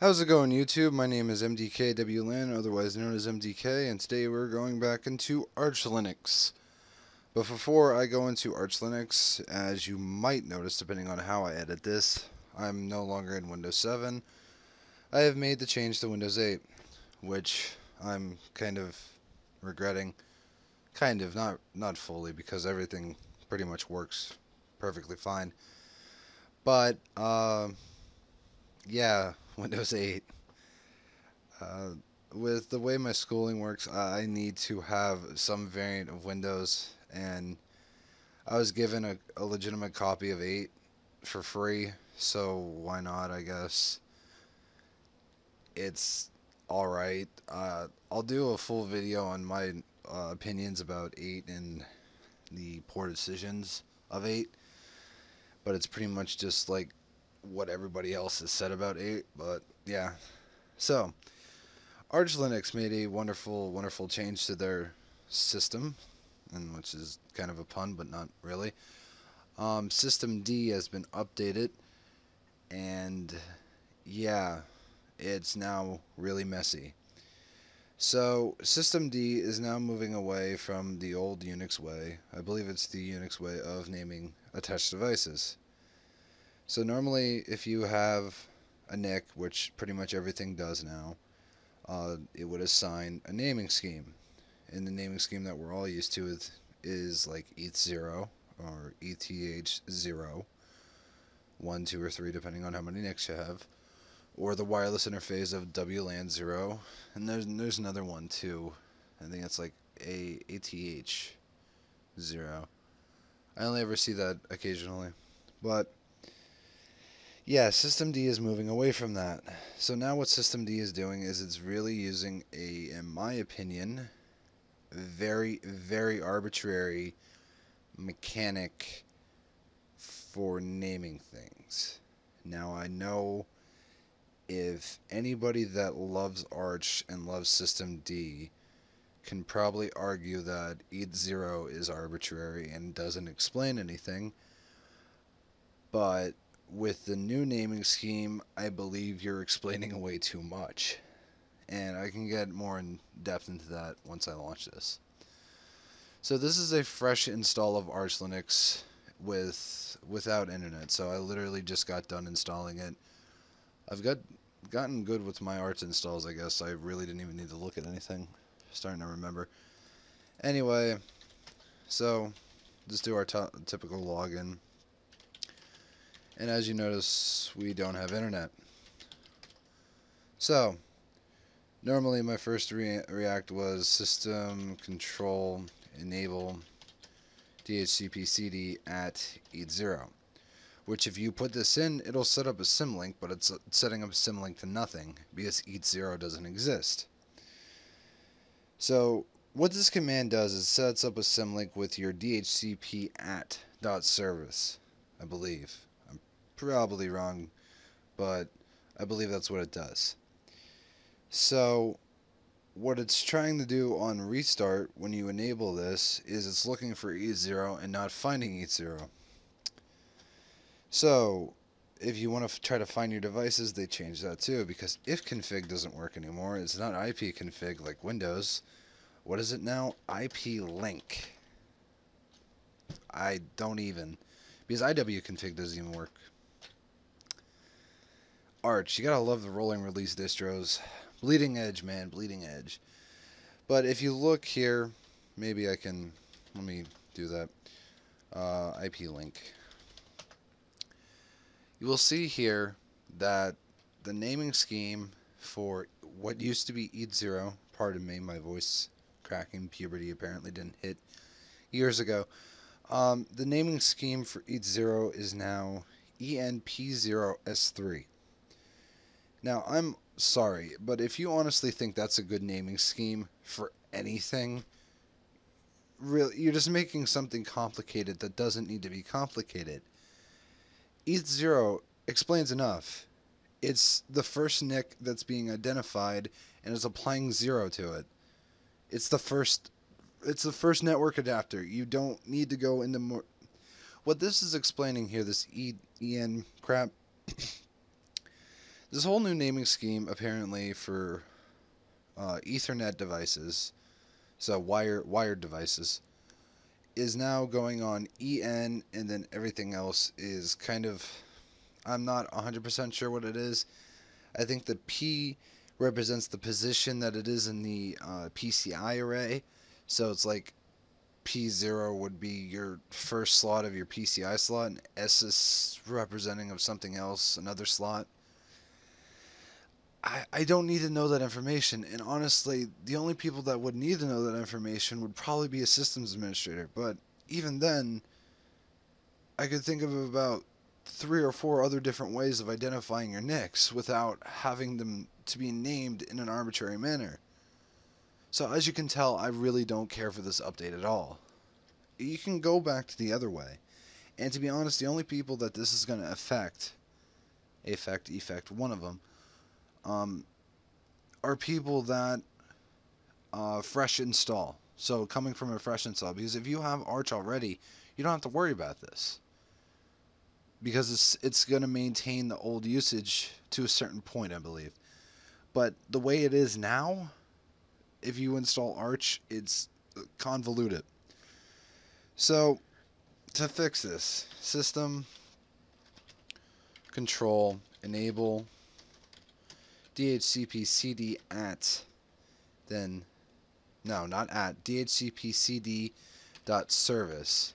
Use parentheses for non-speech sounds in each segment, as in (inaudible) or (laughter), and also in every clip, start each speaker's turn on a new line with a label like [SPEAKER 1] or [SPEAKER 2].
[SPEAKER 1] How's it going YouTube? My name is MDKWLAN, otherwise known as MDK, and today we're going back into Arch Linux. But before I go into Arch Linux, as you might notice depending on how I edit this, I'm no longer in Windows 7. I have made the change to Windows 8, which I'm kind of regretting. Kind of, not not fully, because everything pretty much works perfectly fine. But, uh, yeah, Windows 8. Uh, with the way my schooling works, I need to have some variant of Windows, and I was given a, a legitimate copy of 8 for free, so why not, I guess. It's alright. Uh, I'll do a full video on my uh, opinions about 8 and the poor decisions of 8, but it's pretty much just like what everybody else has said about 8, but yeah. So, Arch Linux made a wonderful, wonderful change to their system, and which is kind of a pun, but not really. Um, systemd has been updated, and yeah, it's now really messy. So, systemd is now moving away from the old Unix way. I believe it's the Unix way of naming attached devices. So normally, if you have a NIC, which pretty much everything does now, uh, it would assign a naming scheme. And the naming scheme that we're all used to is, is like ETH0 or ETH0, 1, 2, or 3, depending on how many NICs you have, or the wireless interface of WLAN 0, and there's, there's another one too. I think it's like a ATH 0. I only ever see that occasionally. But yeah, systemd is moving away from that. So now what systemd is doing is it's really using a, in my opinion, very, very arbitrary mechanic for naming things. Now I know if anybody that loves Arch and loves systemd can probably argue that ETH0 is arbitrary and doesn't explain anything, but with the new naming scheme, I believe you're explaining away too much. And I can get more in depth into that once I launch this. So this is a fresh install of Arch Linux with without internet. So I literally just got done installing it. I've got gotten good with my Arch installs, I guess. I really didn't even need to look at anything. Starting to remember. Anyway, so just do our typical login. And as you notice, we don't have internet. So, normally my first re react was system control enable DHCP at ETH0. Which if you put this in, it'll set up a symlink, but it's setting up a symlink to nothing because ETH0 doesn't exist. So what this command does is sets up a symlink with your DHCP at dot service, I believe probably wrong, but I believe that's what it does. So what it's trying to do on restart when you enable this is it's looking for E0 and not finding E0. So if you want to try to find your devices, they change that too because ifconfig doesn't work anymore, it's not ipconfig like Windows. What is it now? IP link. I don't even because iwconfig doesn't even work. Arch. You gotta love the rolling release distros. Bleeding Edge, man, Bleeding Edge. But if you look here, maybe I can, let me do that. Uh, IP link. You will see here that the naming scheme for what used to be ETH0, pardon me, my voice cracking, puberty apparently didn't hit years ago. Um, the naming scheme for ETH0 is now ENP0S3. Now, I'm sorry, but if you honestly think that's a good naming scheme for anything, really, you're just making something complicated that doesn't need to be complicated. ETH0 explains enough. It's the first NIC that's being identified and is applying zero to it. It's the first it's the first network adapter. You don't need to go into more what this is explaining here, this E E N crap this whole new naming scheme apparently for uh, Ethernet devices, so wire wired devices, is now going on EN, and then everything else is kind of. I'm not 100% sure what it is. I think the P represents the position that it is in the uh, PCI array. So it's like P0 would be your first slot of your PCI slot, and S is representing of something else, another slot. I, I don't need to know that information, and honestly, the only people that would need to know that information would probably be a systems administrator. But even then, I could think of about three or four other different ways of identifying your NICs without having them to be named in an arbitrary manner. So as you can tell, I really don't care for this update at all. You can go back to the other way. And to be honest, the only people that this is going to affect, affect, effect, one of them, um, are people that uh, fresh install. So coming from a fresh install, because if you have Arch already, you don't have to worry about this. Because it's it's going to maintain the old usage to a certain point, I believe. But the way it is now, if you install Arch, it's convoluted. So, to fix this, system, control, enable, dhcpcd at, then, no, not at, dhcpcd dot service.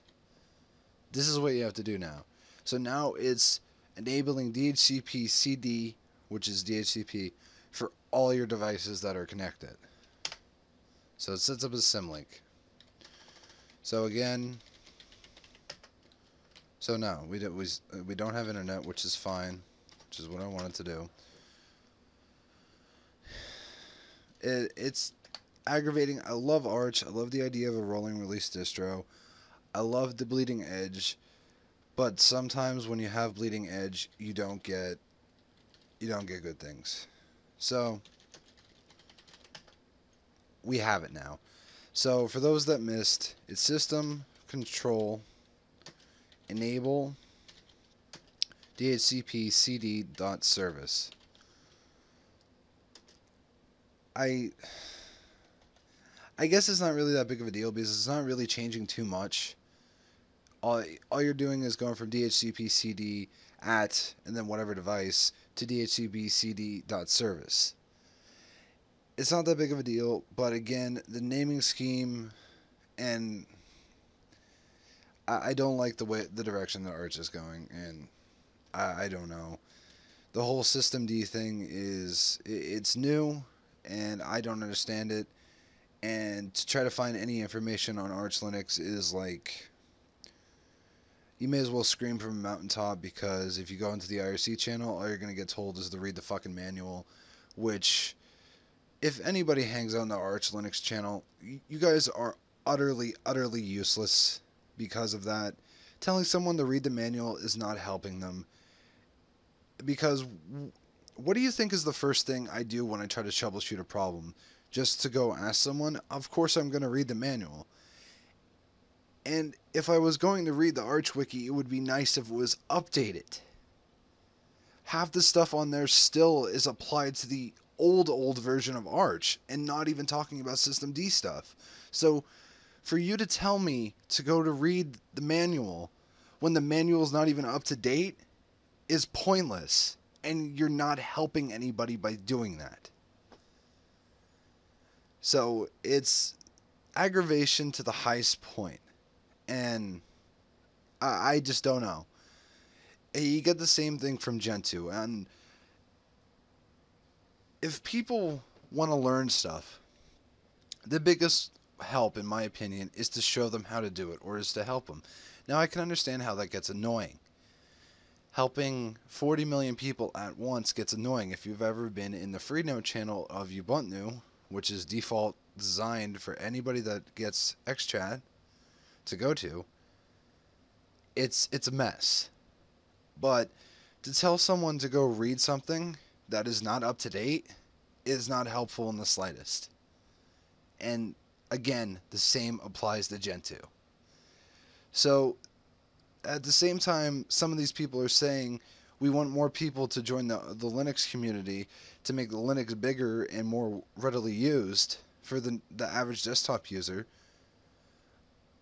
[SPEAKER 1] This is what you have to do now. So now it's enabling dhcpcd, which is DHCP, for all your devices that are connected. So it sets up a symlink. So again, so no, we don't we, we don't have internet, which is fine, which is what I wanted to do. It, it's aggravating. I love Arch. I love the idea of a rolling release distro. I love the bleeding edge, but sometimes when you have bleeding edge, you don't get you don't get good things. So we have it now. So for those that missed, it's system control enable dhcpcd dot service. I I guess it's not really that big of a deal because it's not really changing too much. All, all you're doing is going from dhcpcd at and then whatever device to dhcpcd dot service it's not that big of a deal, but again, the naming scheme and I, I don't like the way the direction the Arch is going, and I, I don't know. The whole systemd thing is it, it's new, and I don't understand it. And to try to find any information on Arch Linux is like you may as well scream from a mountaintop because if you go into the IRC channel, all you're gonna get told is to read the fucking manual, which if anybody hangs on the Arch Linux channel, you guys are utterly, utterly useless because of that. Telling someone to read the manual is not helping them. Because what do you think is the first thing I do when I try to troubleshoot a problem? Just to go ask someone? Of course I'm going to read the manual. And if I was going to read the Arch Wiki, it would be nice if it was updated. Half the stuff on there still is applied to the old old version of Arch and not even talking about systemd stuff. So for you to tell me to go to read the manual when the manual is not even up to date is pointless and you're not helping anybody by doing that. So it's aggravation to the highest. And I, I just don't know. You get the same thing from Gentoo. And if people want to learn stuff, the biggest help, in my opinion, is to show them how to do it or is to help them. Now, I can understand how that gets annoying. Helping 40 million people at once gets annoying if you've ever been in the Freenode channel of Ubuntu, which is default designed for anybody that gets XChat to go to. It's it's a mess. But to tell someone to go read something that is not up to date is not helpful in the slightest. And again, the same applies to Gentoo. So, at the same time, some of these people are saying we want more people to join the the Linux community to make the Linux bigger and more readily used for the the average desktop user.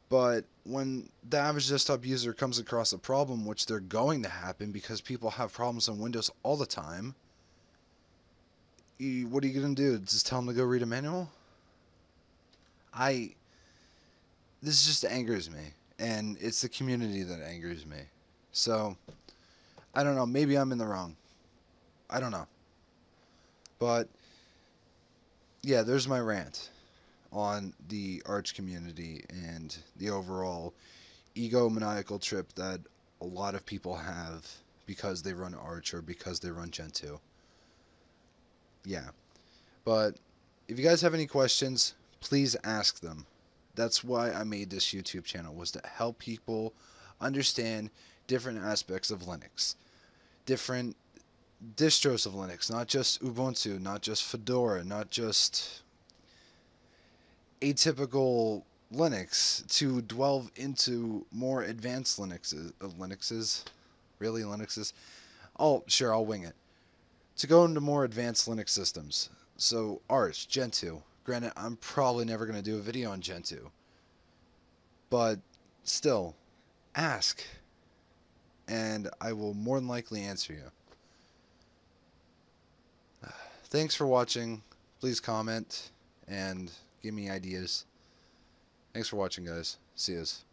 [SPEAKER 1] But when the average desktop user comes across a problem, which they're going to happen because people have problems on Windows all the time, what are you going to do? Just tell them to go read a manual? I. This just angers me. And it's the community that angers me. So, I don't know. Maybe I'm in the wrong. I don't know. But, yeah, there's my rant on the Arch community and the overall egomaniacal trip that a lot of people have because they run Arch or because they run Gentoo. Yeah. But if you guys have any questions, please ask them. That's why I made this YouTube channel was to help people understand different aspects of Linux. Different distros of Linux, not just Ubuntu, not just Fedora, not just atypical Linux to delve into more advanced Linuxes, uh, Linuxes, really Linuxes. Oh, sure, I'll wing it. To go into more advanced Linux systems. So Arch, Gentoo. Granted, I'm probably never going to do a video on Gentoo. But still, ask. And I will more than likely answer you. (sighs) Thanks for watching. Please comment and give me ideas. Thanks for watching, guys. See yous.